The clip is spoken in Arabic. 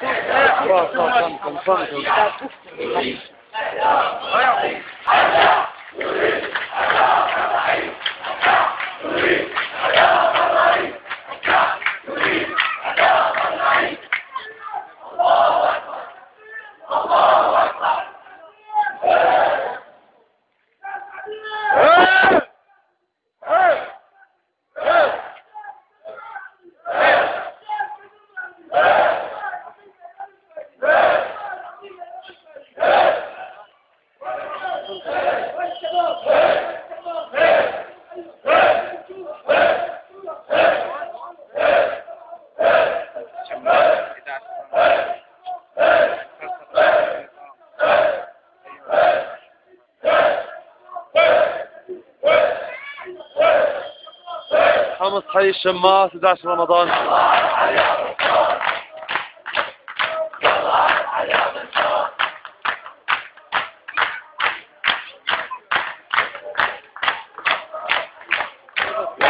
خلاص فهمت خمس حي الشماس 11 رمضان. Thank you.